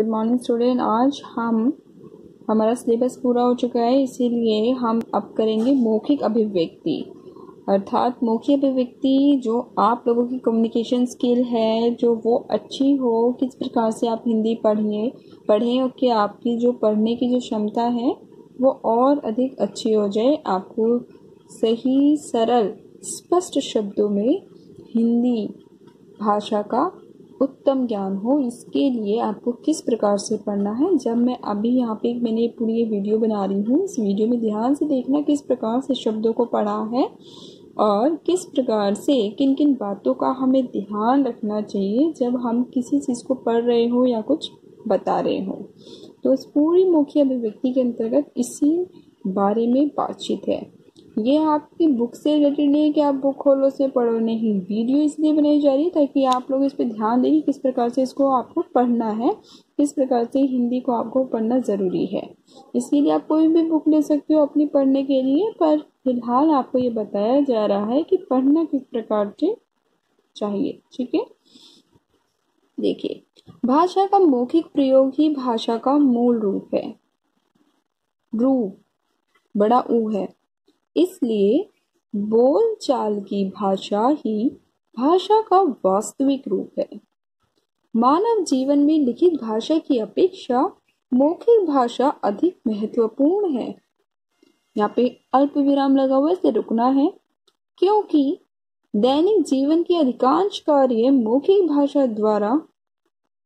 Good morning student आज हम, हमारा सिलेबस पूरा हो चुका है, इसीलिए हम अब करेंगे मौखिक अभिव्यक्ति। अर्थात मौखिक अभिव्यक्ति जो आप लोगों की कम्युनिकेशन स्किल है, जो वो अच्छी हो, किस प्रकार से आप हिंदी पढ़िए, पढ़ें और कि आपकी जो पढ़ने की जो क्षमता है, वो और अधिक अच्छी हो जाए। आपको सही, सरल, स्पष्ट शब्दों में हिंदी भाषा का उत्तम ज्ञान हो, इसके लिए आपको किस प्रकार से पढ़ना है? जब मैं अभी यहाँ पे मैंने पूरी ये वीडियो बना रही हूँ, इस वीडियो में ध्यान से देखना किस प्रकार से शब्दों को पढ़ा है और किस प्रकार से किन किन बातों का हमें ध्यान रखना चाहिए जब हम किसी चीज़ को पढ़ रहे हो या कुछ बता रहे हो। तो इस पूरी मुख्य अभिव्यक्ति के अंतर्गत इसी बारे में बातचीत है। ये आपकी बुक से रिलेटेड नहीं है कि आप बुक खोलो से पढ़ो नहीं। वीडियो इसलिए बनाई जा रही है ताकि आप लोग इस पर ध्यान दें किस प्रकार से इसको आपको पढ़ना है, किस प्रकार से हिंदी को आपको पढ़ना ज़रूरी है। इसीलिए आप कोई भी बुक ले सकते हो अपनी पढ़ने के लिए, पर फ़िलहाल आपको ये बताया जा रहा है कि पढ़ना किस प्रकार से चाहिए, ठीक है? देखिए, भाषा का मौखिक प्रयोग ही भाषा का मूल रूप है। रूप बड़ा ऊ है। इसलिए बोलचाल की भाषा ही भाषा का वास्तविक रूप है। मानव जीवन में लिखित भाषा की अपेक्षा मौखिक भाषा अधिक महत्वपूर्ण है। यहाँ पे अल्प विराम लगा हुआ इसे रुकना है, क्योंकि दैनिक जीवन के अधिकांश कार्य मौखिक भाषा द्वारा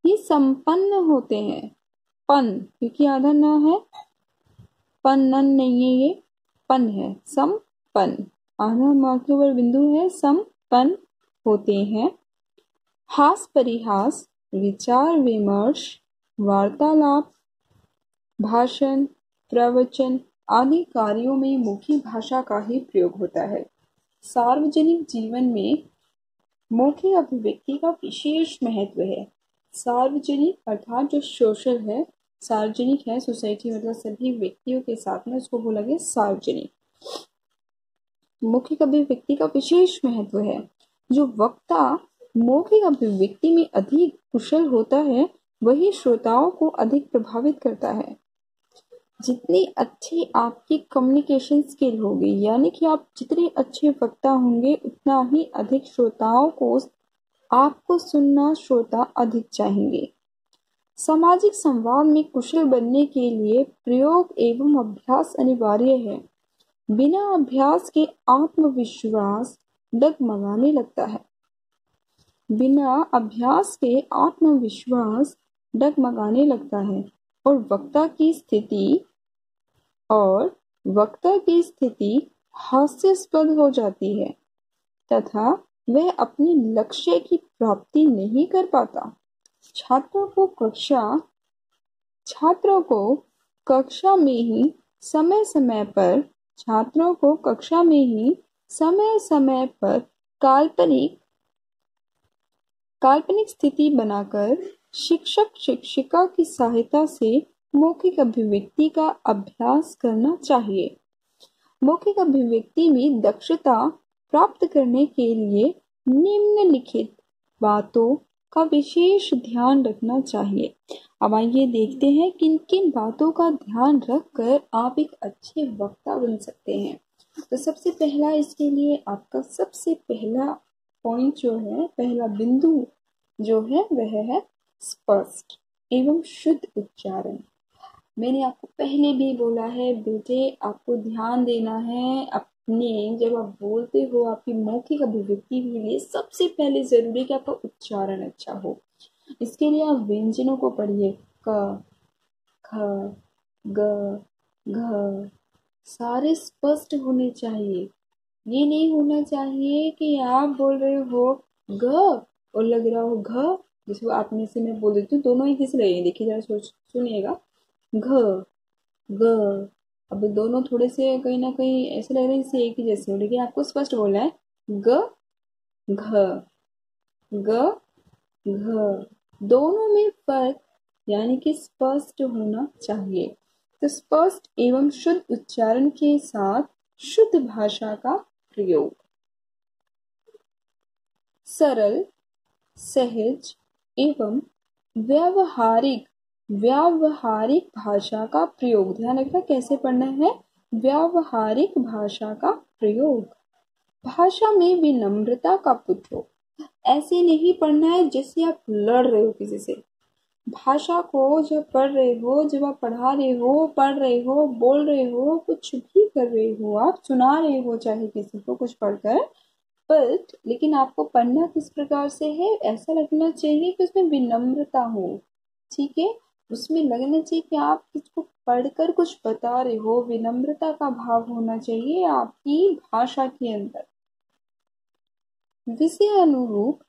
ही संपन्न होते हैं। पन, क्योंकि आधा न है। पन नन नहीं है ये। पन है। समपन आधा मार्क बिंदु है समपन होते हैं। हास परिहास, विचार विमर्श, वार्तालाप, भाषण, प्रवचन आदि कार्यों में मौखिक भाषा का ही प्रयोग होता है। सार्वजनिक जीवन में मौखिक अभिव्यक्ति का विशेष महत्व है। सार्वजनिक अर्थात जो सोशल है सार्वजनिक है सोसाइटी मतलब सभी व्यक्तियों के साथ में उसको बोला गया सार्वजनिक। मौखिक अभिव्यक्ति का विशेष महत्व है। जो वक्ता मौखिक अभिव्यक्ति में अधिक कुशल होता है, वही श्रोताओं को अधिक प्रभावित करता है। जितनी अच्छी आपकी कम्युनिकेशन स्किल होगी, यानी कि आप जितने अच्छे वक्ता होंगे, उतना ही अधिक श्रोताओं को आपको सुनना श्रोता अधिक चाहेंगे। सामाजिक संवाद में कुशल बनने के लिए प्रयोग एवं अभ्यास अनिवार्य है। बिना अभ्यास के आत्मविश्वास डगमगाने लगता है। बिना अभ्यास के आत्मविश्वास डगमगाने लगता है और वक्ता की स्थिति और वक्ता की स्थिति हास्यास्पद हो जाती है तथा वह अपने लक्ष्य की प्राप्ति नहीं कर पाता। छात्रों को कक्षा, छात्रों को कक्षा में ही समय समय पर, छात्रों को कक्षा में ही समय समय पर काल्पनिक काल्पनिक स्थिति बनाकर शिक्षक, शिक्षिका की सहायता से मौखिक अभिव्यक्ति का अभ्यास करना चाहिए। मौखिक अभिव्यक्ति में दक्षता प्राप्त करने के लिए निम्नलिखित बातों का विशेष ध्यान रखना चाहिए। अब आइए देखते हैं किन किन बातों का ध्यान रखकर आप एक अच्छे वक्ता बन सकते हैं। तो सबसे पहला इसके लिए आपका सबसे पहला पॉइंट जो है, पहला बिंदु जो है, वह है स्पष्ट एवं शुद्ध उच्चारण। मैंने आपको पहले भी बोला है, बेटे, आपको ध्यान देना है ने जब आप बोलते हो, आपकी मौखिक अभिव्यक्ति के लिए सबसे पहले ज़रूरी है कि आपका उच्चारण अच्छा हो। इसके लिए आप व्यंजनों को पढ़िए। क, ख, ग, घ, सारे स्पष्ट होने चाहिए। ये नहीं होना चाहिए कि आप बोल रहे हो ग और लग रहा हो घ जिसको आप में से मैं बोल देती हूँ, दोनों ही किस लगेंगे देखिए जरा सोच, सुनिएगा। घ, ग अब दोनों थोड़े से कहीं ना कहीं ऐसे लग रहे हैं जैसे एक ही जैसे हो, लेकिन आपको स्पष्ट बोलना है, ग, घ ग, घ, दोनों में फ़र्क यानी कि स्पष्ट होना चाहिए। तो स्पष्ट एवं शुद्ध उच्चारण के साथ शुद्ध भाषा का प्रयोग। सरल, सहज एवं व्यवहारिक व्यावहारिक भाषा का प्रयोग। ध्यान रखना कैसे पढ़ना है? व्यावहारिक भाषा का प्रयोग। भाषा में विनम्रता का पुत्र ऐसे नहीं पढ़ना है जैसे आप लड़ रहे हो किसी से। भाषा को जब पढ़ रहे हो, जब आप पढ़ा रहे हो, पढ़ रहे हो, बोल रहे हो, कुछ भी कर रहे हो, आप सुना रहे हो चाहे किसी को कुछ पढ़कर, बट लेकिन आपको पढ़ना किस प्रकार से है? ऐसा लगना चाहिए कि उसमें विनम्रता हो। ठीक है? उसमें लगना चाहिए कि आप इसको पढ़कर कुछ बता रहे हो। विनम्रता का भाव होना चाहिए आपकी भाषा के अंदर। विषय अनुरूप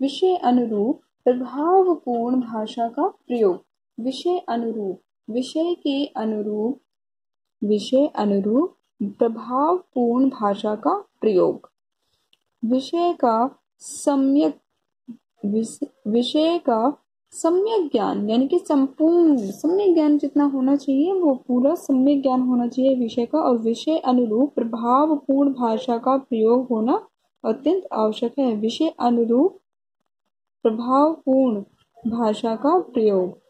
विषय अनुरूप, प्रभावपूर्ण भाषा का प्रयोग। विषय अनुरूप, विषय के अनुरूप, विषय अनुरूप, प्रभावपूर्ण भाषा का प्रयोग। विषय का सम्यक विषय का सम्यक ज्ञान, यानी कि संपूर्ण, सम्यक ज्ञान जितना होना चाहिए, वो पूरा सम्यक ज्ञान होना चाहिए विषय का, और विषय अनुरूप प्रभावपूर्ण भाषा का प्रयोग होना अत्यंत आवश्यक है। विषय अनुरूप प्रभावपूर्ण भाषा का प्रयोग।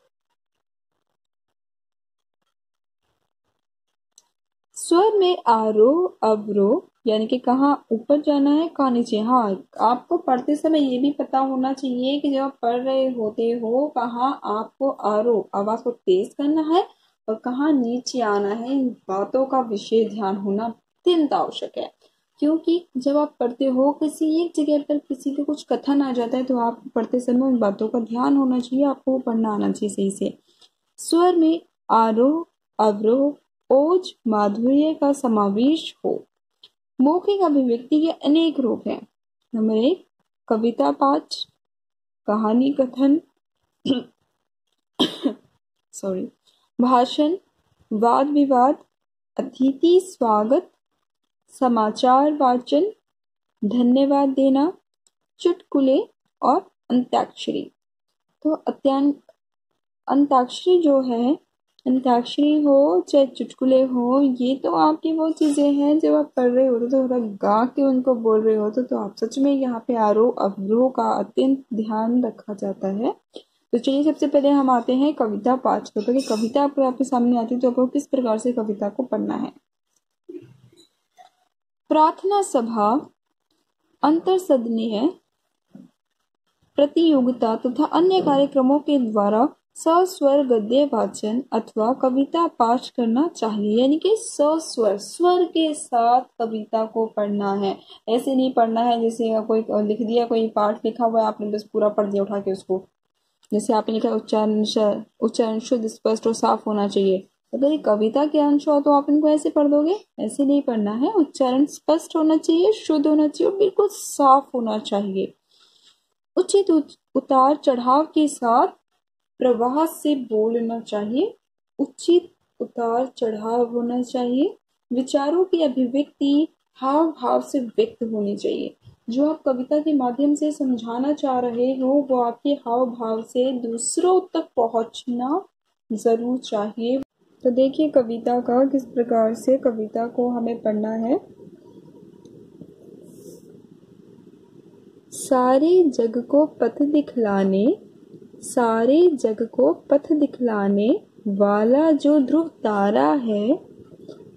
स्वर में आरोह अवरोह यानी कि कहाँ ऊपर जाना है, कहाँ नीचे। हाँ आपको पढ़ते समय ये भी पता होना चाहिए कि जब आप पढ़ रहे होते हो, कहाँ आपको आरोह आवाज़ को तेज करना है और कहाँ नीचे आना है, इन बातों का विशेष ध्यान होना अत्यंत आवश्यक है। क्योंकि जब आप पढ़ते हो, किसी एक जगह पर किसी का कुछ कथन आ जाता है तो आप पढ़ते समय उन बातों का ध्यान होना चाहिए, आपको पढ़ना आना चाहिए सही से। स्वर में आरोह अवरोह ओज माधुर्य का समावेश हो। मौखिक अभिव्यक्ति के अनेक रूप हैं। नंबर एक, कविता पाठ, कहानी कथन सॉरी भाषण, वाद विवाद, अतिथि स्वागत, समाचार वाचन, धन्यवाद देना, चुटकुले और अंत्याक्षरी तो अत्यान अंताक्षरी जो है अंताक्षरी हो, चाहे चुटकुले हो, ये तो आपकी वो चीज़ें हैं जब आप पढ़ रहे होते तो थोड़ा गा के उनको बोल रहे होते तो आप सच में यहाँ पे आरोह अवरोह का अत्यंत ध्यान रखा जाता है। तो चलिए सबसे पहले हम आते हैं कविता पाठ को कि कविता आपको आपके सामने आती है तो आपको किस प्रकार से कविता को पढ़ना है? प्रार्थना सभा, अंतर सदनीय प्रतियोगिता तथा अन्य कार्यक्रमों के द्वारा सस्वर गद्य वाचन अथवा कविता पाठ करना चाहिए, यानी कि सस्वर, स्वर के साथ कविता को पढ़ना है। ऐसे नहीं पढ़ना है जैसे कोई लिख दिया, कोई पाठ लिखा हुआ है, आपने बस पूरा पढ़ दिया, उठा के उसको। जैसे आपने लिखा उच्चारण उच्चारण शुद्ध, स्पष्ट और साफ़ होना चाहिए। अगर ये कविता के अंश हो तो आप इनको ऐसे पढ़ दोगे? ऐसे नहीं पढ़ना है। उच्चारण स्पष्ट होना चाहिए, शुद्ध होना चाहिए और बिल्कुल साफ़ होना चाहिए। उचित उतार चढ़ाव के साथ प्रवाह से बोलना चाहिए, उचित उतार चढ़ाव होना चाहिए। विचारों की अभिव्यक्ति हाव भाव से व्यक्त होनी चाहिए। जो आप कविता के माध्यम से समझाना चाह रहे हो, वो आपके हाव भाव से दूसरों तक पहुँचना ज़रूर चाहिए। तो देखिए, कविता का किस प्रकार से कविता को हमें पढ़ना है। सारे जग को पथ दिखलाने सारे जग को पथ दिखलाने वाला जो ध्रुव तारा है,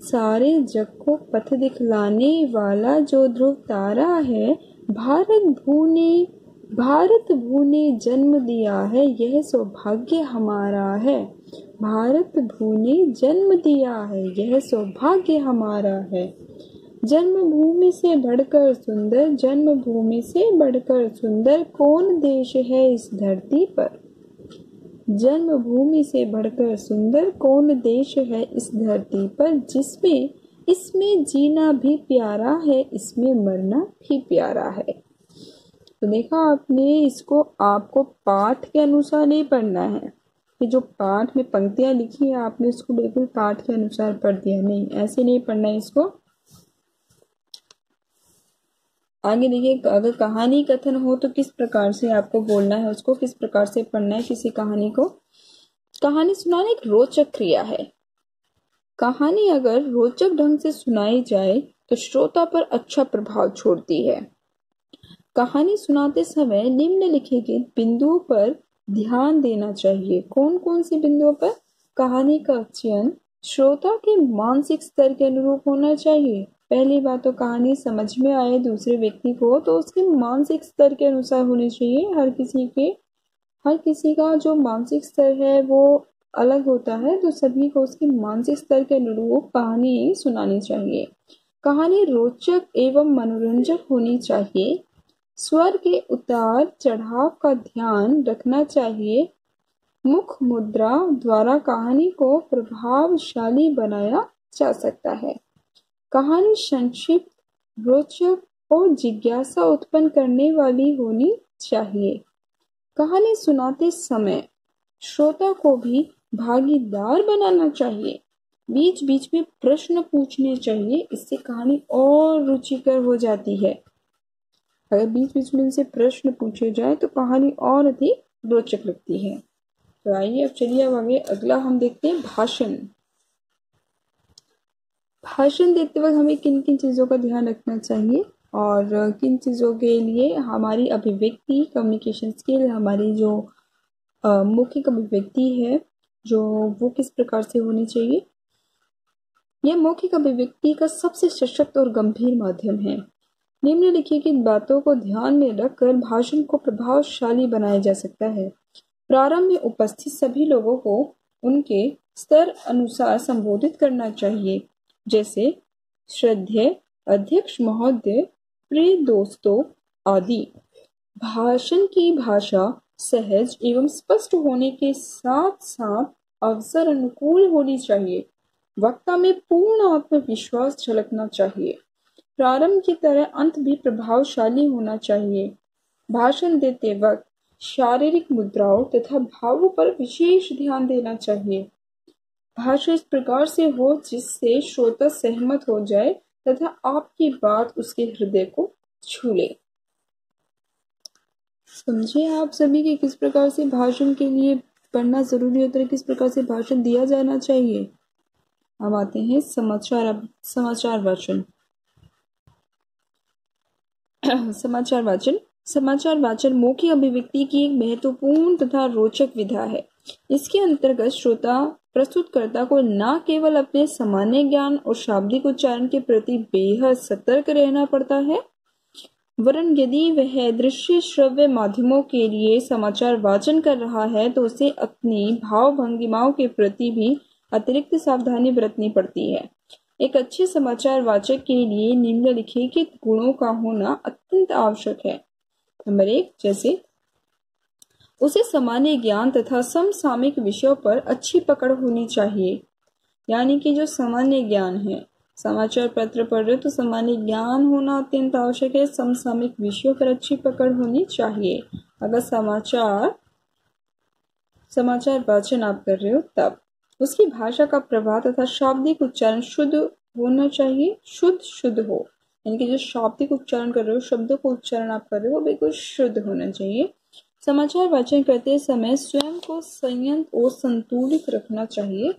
सारे जग को पथ दिखलाने वाला जो ध्रुव तारा है, भारत भू ने भारत भू ने जन्म दिया है, यह सौभाग्य हमारा है। भारत भू ने जन्म दिया है, यह सौभाग्य हमारा है। जन्मभूमि से बढ़कर सुंदर, जन्मभूमि से बढ़कर सुंदर कौन देश है इस धरती पर? जन्मभूमि से बढ़कर सुंदर कौन देश है इस धरती पर जिसमें, इसमें जीना भी प्यारा है, इसमें मरना भी प्यारा है। तो देखा आपने, इसको आपको पाठ के अनुसार नहीं पढ़ना है। कि जो पाठ में पंक्तियाँ लिखी है, आपने उसको बिल्कुल पाठ के अनुसार पढ़ दिया। नहीं, ऐसे नहीं पढ़ना है इसको। आगे देखिए, अगर कहानी कथन हो तो किस प्रकार से आपको बोलना है, उसको किस प्रकार से पढ़ना है, किसी कहानी को? कहानी सुनाना एक रोचक क्रिया है। कहानी अगर रोचक ढंग से सुनाई जाए तो श्रोता पर अच्छा प्रभाव छोड़ती है। कहानी सुनाते समय निम्नलिखित बिंदुओं पर ध्यान देना चाहिए। कौन कौन सी बिंदुओं पर? कहानी का चयन श्रोता के मानसिक स्तर के अनुरूप होना चाहिए। पहली बात तो कहानी समझ में आए दूसरे व्यक्ति को तो उसके मानसिक स्तर के अनुसार होनी चाहिए। हर किसी के, हर किसी का जो मानसिक स्तर है वो अलग होता है तो सभी को उसके मानसिक स्तर के अनुरूप कहानी सुनानी चाहिए। कहानी रोचक एवं मनोरंजक होनी चाहिए। स्वर के उतार चढ़ाव का ध्यान रखना चाहिए। मुख मुद्रा द्वारा कहानी को प्रभावशाली बनाया जा सकता है। कहानी संक्षिप्त, रोचक और जिज्ञासा उत्पन्न करने वाली होनी चाहिए। कहानी सुनाते समय श्रोता को भी भागीदार बनाना चाहिए। बीच बीच में प्रश्न पूछने चाहिए, इससे कहानी और रुचिकर हो जाती है। अगर बीच बीच में इनसे प्रश्न पूछे जाए तो कहानी और अधिक रोचक लगती है। तो आइए, अब चलिए अब आगे, अगला हम देखते हैं भाषण। भाषण देते वक्त हमें किन किन चीज़ों का ध्यान रखना चाहिए और किन चीज़ों के लिए हमारी अभिव्यक्ति कम्युनिकेशन स्किल हमारी जो मौखिक अभिव्यक्ति है, जो वो किस प्रकार से होनी चाहिए। यह मौखिक अभिव्यक्ति का सबसे सशक्त और गंभीर माध्यम है। निम्नलिखित बातों को ध्यान में रखकर भाषण को प्रभावशाली बनाया जा सकता है। प्रारंभ में उपस्थित सभी लोगों को उनके स्तर अनुसार संबोधित करना चाहिए। जैसे श्रद्धेय अध्यक्ष महोदय, प्रिय दोस्तों आदि। भाषण की भाषा सहज एवं स्पष्ट होने के साथ साथ अवसर अनुकूल होनी चाहिए। वक्ता में पूर्ण आत्मविश्वास झलकना चाहिए। प्रारंभ की तरह अंत भी प्रभावशाली होना चाहिए। भाषण देते वक्त शारीरिक मुद्राओं तथा भावों पर विशेष ध्यान देना चाहिए। भाषा इस प्रकार से हो जिससे श्रोता सहमत हो जाए तथा आपकी बात उसके हृदय को छू ले। समझे आप सभी के किस प्रकार से भाषण के लिए पढ़ना ज़रूरी होता है, किस प्रकार से भाषण दिया जाना चाहिए? अब आते हैं समाचार समाचार वाचन। समाचार वाचन। समाचार वाचन मौखिक अभिव्यक्ति की एक महत्वपूर्ण तथा रोचक विधा है। इसके अंतर्गत श्रोता, प्रस्तुतकर्ता को न केवल अपने सामान्य ज्ञान और शाब्दिक उच्चारण के प्रति बेहद सतर्क रहना पड़ता है, वरन यदि वह दृश्य श्रव्य माध्यमों के लिए समाचार वाचन कर रहा है तो उसे अपनी भाव भंगिमाओं के प्रति भी अतिरिक्त सावधानी बरतनी पड़ती है। एक अच्छे समाचार वाचक के लिए निम्नलिखित गुणों का होना अत्यंत आवश्यक है। नंबर एक, जैसे, उसे सामान्य ज्ञान तथा समसामयिक विषयों पर अच्छी पकड़ होनी चाहिए। यानी कि जो सामान्य ज्ञान है, समाचार पत्र पढ़ रहे तो सामान्य ज्ञान होना अत्यंत आवश्यक है, समसामयिक विषयों पर अच्छी पकड़ होनी चाहिए। अगर समाचार समाचार वाचन आप कर रहे हो, तब उसकी भाषा का प्रभाव तथा शाब्दिक उच्चारण शुद्ध होना चाहिए, शुद्ध शुद्ध हो। यानी कि जो शाब्दिक उच्चारण कर रहे हो, शब्दों को उच्चारण आप कर रहे हो बिल्कुल शुद्ध होना चाहिए। समाचार वाचन करते समय स्वयं को संयत और संतुलित रखना चाहिए।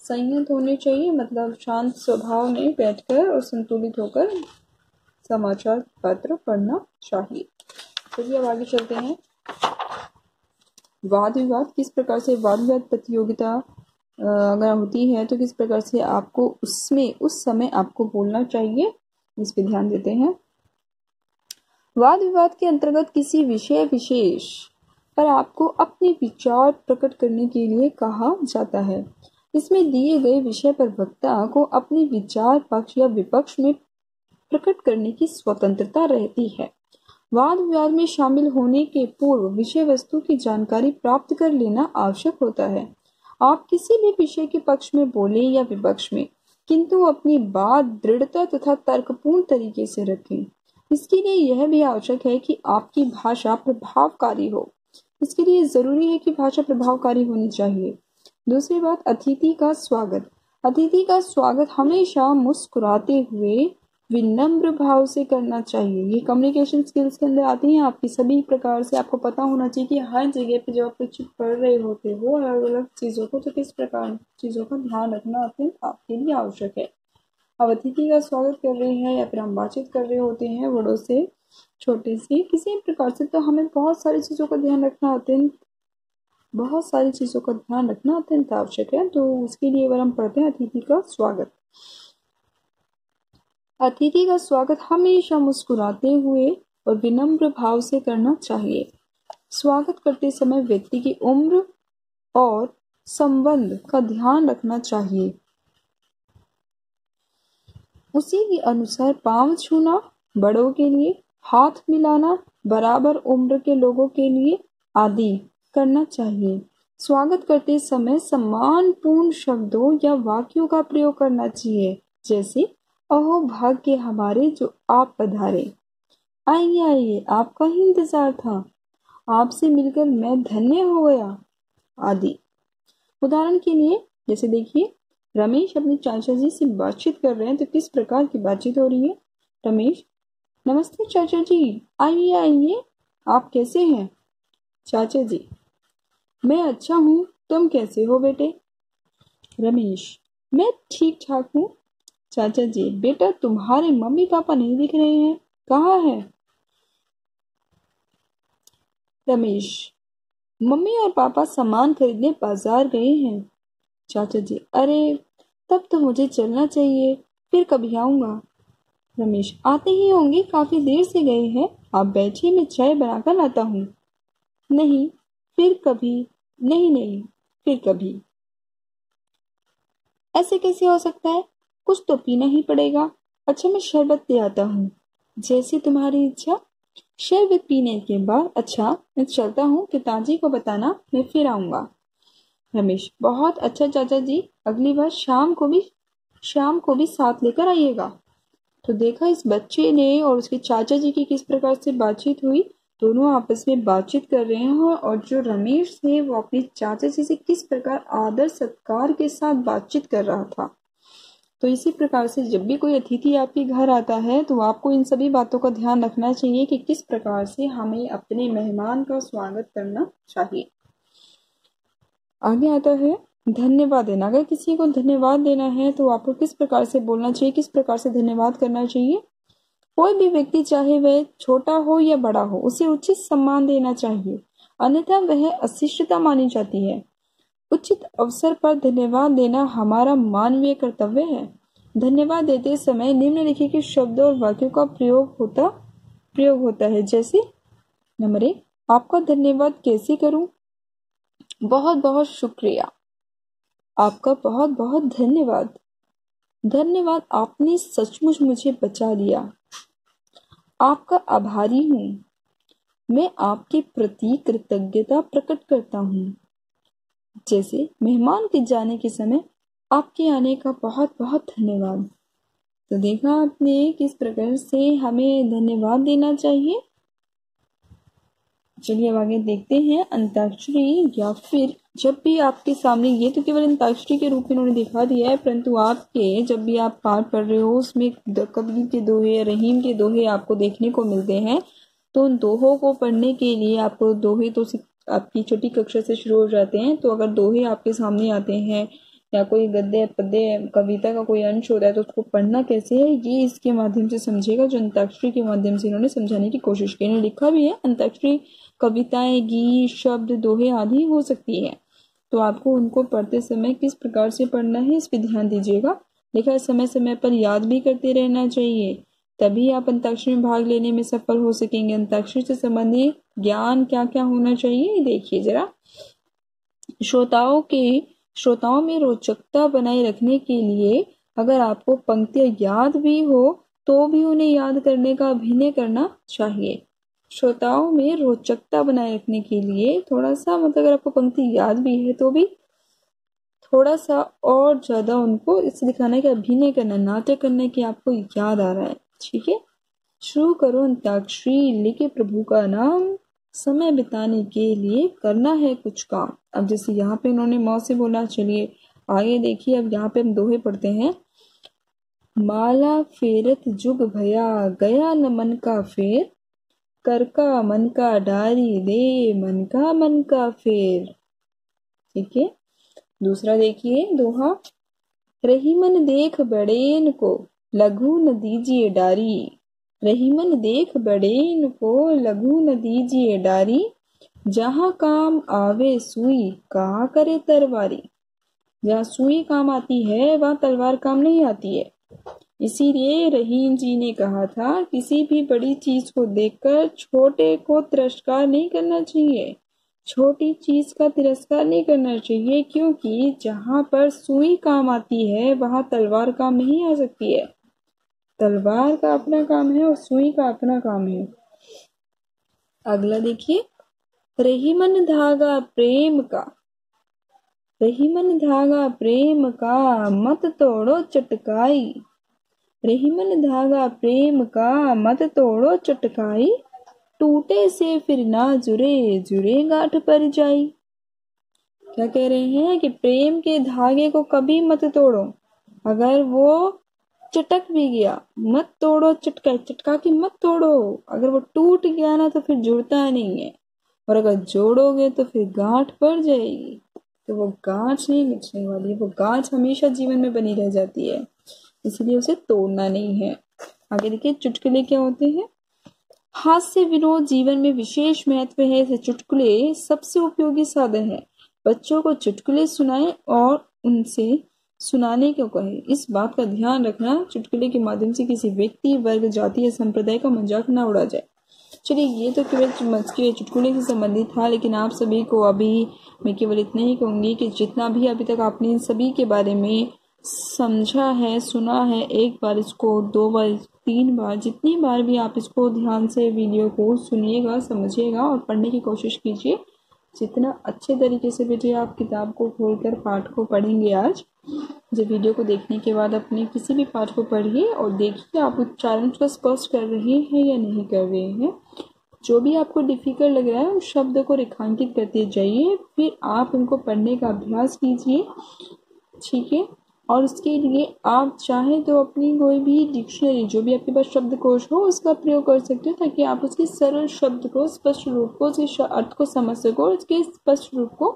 संयत होने चाहिए मतलब शांत स्वभाव में बैठकर और संतुलित होकर समाचार पत्र पढ़ना चाहिए। चलिए अब आगे चलते हैं। वाद विवाद, किस प्रकार से वाद विवाद प्रतियोगिता अगर होती है तो किस प्रकार से आपको उसमें, उस समय आपको बोलना चाहिए? इस पर ध्यान देते हैं। वाद विवाद के अंतर्गत किसी विषय विशेष पर आपको अपने विचार प्रकट करने के लिए कहा जाता है। इसमें दिए गए विषय पर वक्ता को अपने विचार पक्ष या विपक्ष में प्रकट करने की स्वतंत्रता रहती है। वाद विवाद में शामिल होने के पूर्व विषय वस्तु की जानकारी प्राप्त कर लेना आवश्यक होता है। आप किसी भी विषय के पक्ष में बोले या विपक्ष में किंतु अपनी बात दृढ़ता तथा तर्कपूर्ण तरीके से रखें। इसके लिए यह भी आवश्यक है कि आपकी भाषा प्रभावकारी हो। इसके लिए ज़रूरी है कि भाषा प्रभावकारी होनी चाहिए। दूसरी बात, अतिथि का स्वागत। अतिथि का स्वागत हमेशा मुस्कुराते हुए विनम्र भाव से करना चाहिए। ये कम्युनिकेशन स्किल्स के अंदर आती हैं, आपकी सभी प्रकार से आपको पता होना चाहिए कि हर जगह पे जब आप कुछ पढ़ रहे होते हो, अलग अलग चीज़ों को तो किस प्रकार चीज़ों का ध्यान रखना अत्यंत आपके लिए आवश्यक है। अब अतिथि का स्वागत कर रहे हैं या फिर हम बातचीत कर रहे होते हैं, बड़ों से, छोटे से, किसी प्रकार से तो हमें बहुत सारी चीज़ों का ध्यान रखना अत्यंत, बहुत सारी चीज़ों का ध्यान रखना अत्यंत आवश्यक है। तो उसके लिए अगर हम पढ़ते हैं अतिथि का स्वागत। अतिथि का स्वागत हमेशा मुस्कुराते हुए और विनम्र भाव से करना चाहिए। स्वागत करते समय व्यक्ति की उम्र और संबंध का ध्यान रखना चाहिए। उसी के अनुसार पाँव छूना, बड़ों के लिए हाथ मिलाना, बराबर उम्र के लोगों के लिए आदि करना चाहिए। स्वागत करते समय सम्मानपूर्ण शब्दों या वाक्यों का प्रयोग करना चाहिए, जैसे अहो भाग्य हमारे जो आप पधारे। आइए आइए, आपका ही इंतज़ार था। आपसे मिलकर मैं धन्य हो गया। आदि। उदाहरण के लिए, जैसे देखिए, रमेश अपने चाचा जी से बातचीत कर रहे हैं तो किस प्रकार की बातचीत हो रही है? रमेश, नमस्ते चाचा जी। आइए आइए, आप कैसे हैं? चाचा जी, मैं अच्छा हूँ, तुम कैसे हो बेटे? रमेश, मैं ठीक ठाक हूँ चाचा जी, बेटा तुम्हारे मम्मी पापा नहीं दिख रहे हैं। कहाँ है? रमेश, मम्मी और पापा सामान खरीदने बाज़ार गए हैं। चाचा जी, अरे, तब तो मुझे चलना चाहिए, फिर कभी आऊँगा। रमेश, आते ही होंगे, काफ़ी देर से गए हैं। आप बैठिए, मैं चाय बनाकर लाता हूँ। नहीं, फिर कभी, नहीं नहीं, फिर कभी। ऐसे कैसे हो सकता है? कुछ तो पीना ही पड़ेगा। अच्छा मैं शरबत ले आता हूँ। जैसी तुम्हारी इच्छा। शरबत पीने के बाद अच्छा मैं चलता हूँ। पिताजी को बताना, मैं फिर आऊँगा। रमेश, बहुत अच्छा चाचा जी। अगली बार शाम को भी, शाम को भी साथ लेकर आइएगा। तो देखा, इस बच्चे ने और उसके चाचा जी की किस प्रकार से बातचीत हुई। दोनों आपस में बातचीत कर रहे हैं और जो रमेश थे वो अपने चाचा जी से किस प्रकार आदर सत्कार के साथ बातचीत कर रहा था। तो इसी प्रकार से जब भी कोई अतिथि आपके घर आता है तो आपको इन सभी बातों का ध्यान रखना चाहिए कि किस प्रकार से हमें अपने मेहमान का स्वागत करना चाहिए। आगे आता है, धन्यवाद देना। अगर किसी को धन्यवाद देना है तो आपको किस प्रकार से बोलना चाहिए, किस प्रकार से धन्यवाद करना चाहिए? कोई भी व्यक्ति, चाहे वह छोटा हो या बड़ा हो, उसे उचित सम्मान देना चाहिए। अन्यथा वह अशिष्टता मानी जाती है। उचित अवसर पर धन्यवाद देना हमारा मानवीय कर्तव्य है। धन्यवाद देते समय निम्नलिखित के शब्दों और वाक्यों का प्रयोग होता प्रयोग होता है। जैसे, नंबर एक, आपका धन्यवाद कैसे करूँ? बहुत बहुत शुक्रिया। आपका बहुत बहुत धन्यवाद। धन्यवाद आपने सचमुच मुझे बचा लिया। आपका आभारी हूँ। मैं आपके प्रति कृतज्ञता प्रकट करता हूँ। जैसे मेहमान के जाने के समय आपके आने का बहुत बहुत धन्यवाद। तो देखा आपने किस प्रकार से हमें धन्यवाद देना चाहिए। चलिए अब आगे देखते हैं अंताक्षरी या फिर जब भी आपके सामने, ये तो केवल अंताक्षरी के रूप में उन्होंने दिखा दिया है, परंतु आपके जब भी आप पाठ पढ़ रहे हो, उसमें कबीर के दोहे, रहीम के दोहे आपको देखने को मिलते हैं। तो उन दोहों को पढ़ने के लिए आपको दोहे तो आपकी छोटी कक्षा से शुरू हो जाते हैं तो अगर दोहे आपके सामने आते हैं, या कोई गद्य, पद्य, कविता का कोई अंश होता है तो उसको पढ़ना कैसे है? ये इसके माध्यम से समझेगा, जो अंताक्षरी के माध्यम से इन्होंने समझाने की कोशिश की इन्होंने लिखा भी है, अंताक्षरी कविताएँ, गीत, शब्द दोहे आदि हो सकती है। तो आपको उनको पढ़ते समय किस प्रकार से पढ़ना है, इस पर ध्यान दीजिएगा। लिखा समय समय पर याद भी करते रहना चाहिए, तभी आप अंताक्षरी में भाग लेने में सफल हो सकेंगे। अंताक्षरी से संबंधित ज्ञान क्या क्या होना चाहिए? देखिए जरा। श्रोताओं के, श्रोताओं में रोचकता बनाए रखने के लिए अगर आपको पंक्तियाँ याद भी हो तो भी उन्हें याद करने का अभिनय करना चाहिए। श्रोताओं में रोचकता बनाए रखने के लिए थोड़ा सा मतलब अगर आपको पंक्ति याद भी है तो भी थोड़ा सा और ज़्यादा उनको इस दिखाने का अभिनय करना नाट्य करने की आपको याद आ रहा है। ठीक है? शुरू करो अंताक्षरी, लिखे प्रभु का नाम। समय बिताने के लिए करना है कुछ काम। अब जैसे यहाँ पे इन्होंने मौ से बोला, चलिए आगे देखिए, अब यहाँ पे हम दोहे पढ़ते हैं। माला फेरत जुग भया, गया न मन का फेर, कर का मन का डारी दे, मन का मन का फेर। ठीक है दूसरा देखिए, दोहा, रही मन देख बड़ेन को, लघु न दीजिए डारी। रहीमन देख बड़ेन को लघु न दीजिए डारी, जहाँ काम आवे सुई, कहा करे तरवारी। जहाँ सुई काम आती है, वहाँ तलवार काम नहीं आती है। इसीलिए रहीम जी ने कहा था, किसी भी बड़ी चीज़ को देखकर छोटे को तिरस्कार नहीं करना चाहिए। छोटी चीज़ का तिरस्कार नहीं करना चाहिए, क्योंकि जहाँ पर सुई काम आती है, वहाँ तलवार काम नहीं आ सकती है। तलवार का अपना काम है और सुई का अपना काम है। अगला देखिए। रहीमन धागा प्रेम का। रहीमन धागा प्रेम का, मत तोड़ो चटकाई। रहीमन धागा प्रेम का, मत तोड़ो चटकाई। टूटे से फिर ना जुरे जुरे गांठ पर जाई। क्या कह रहे हैं कि प्रेम के धागे को कभी मत तोड़ो। अगर वो चटक भी गया। मत तोड़ो चटका चटका की मत तोड़ो। अगर वो टूट गया ना तो फिर जुड़ता नहीं है। और अगर जोड़ोगे तो फिर गांठ पड़ जाएगी। तो वो गांठ नहीं मिटने वाली वो गांठ हमेशा जीवन में बनी रह जाती है। इसलिए उसे तोड़ना नहीं है। आगे देखिए, चुटकुले क्या होते हैं? हास्य विनोद जीवन में विशेष महत्व है। ऐसे चुटकुले सबसे उपयोगी साधन है। बच्चों को चुटकुले सुनाएँ और उनसे सुनाने क्यों कहे? इस बात का ध्यान रखना चुटकुले के माध्यम से किसी व्यक्ति, वर्ग, जाति या संप्रदाय का मज़ाक न उड़ा जाए। चलिए, ये तो केवल चुटकुले से संबंधित था, लेकिन आप सभी को अभी मैं केवल इतना ही कहूँगी कि जितना भी अभी तक आपने इन सभी के बारे में समझा है, सुना है, एक बार इसको, दो बार, तीन बार, जितनी बार भी आप इसको ध्यान से वीडियो को सुनिएगा, समझिएगा और पढ़ने की कोशिश कीजिए, जितना अच्छे तरीके से बेटे आप किताब को खोलकर, पाठ को पढ़ेंगे आज जब वीडियो को देखने के बाद अपने किसी भी पाठ को पढ़िए और देखिए आप उच्चारण को स्पष्ट कर रहे हैं या नहीं कर रहे हैं। जो भी आपको डिफ़िकल्ट लग रहा है, उस शब्द को रेखांकित करते जाइए, फिर आप उनको पढ़ने का अभ्यास कीजिए, ठीक है? और उसके लिए आप चाहें तो अपनी कोई भी डिक्शनरी जो भी आपके पास शब्दकोश हो, उसका प्रयोग कर सकते हो, ताकि आप उसके सरल शब्द को, स्पष्ट रूप को उसके अर्थ को समझ सको उसके स्पष्ट रूप को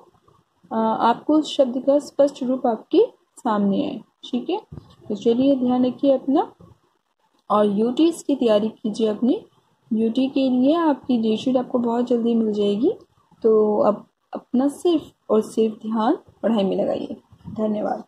आपको उस शब्द का स्पष्ट रूप आपके सामने आए, ठीक है? तो चलिए ध्यान रखिए अपना। और यूटीज की तैयारी कीजिए अपनी। यूटी के लिए आपकी डेटशीट आपको बहुत जल्दी मिल जाएगी। तो अब अपना सिर्फ़ और सिर्फ़ ध्यान पढ़ाई में लगाइए। धन्यवाद।